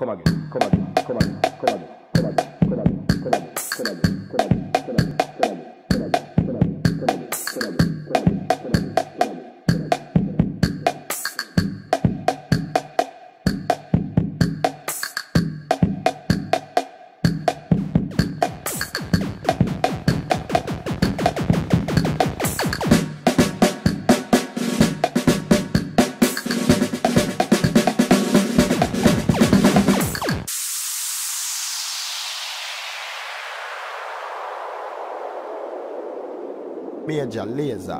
こまげ小曲げ小曲げ小曲げ Media Laser.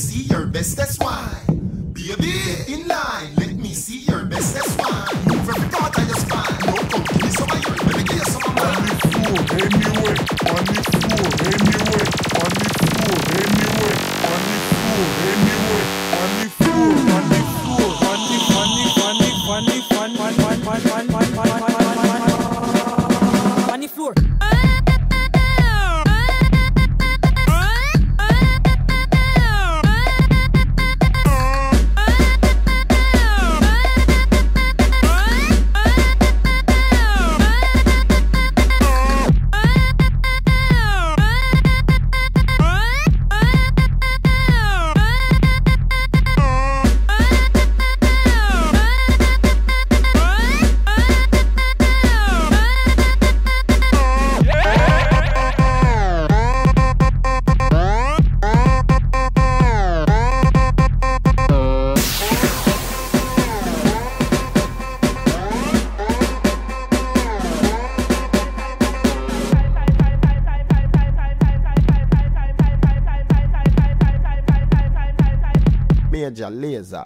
See your bestest. Baby, get in line, let me see your bestest wine. Move every part of your spine. No, come give me some of yours, let me give you some of mine. anyway, on floor, anyway, on floor, anyway, on floor, anyway, on the floor, on the floor, on, Major Laser.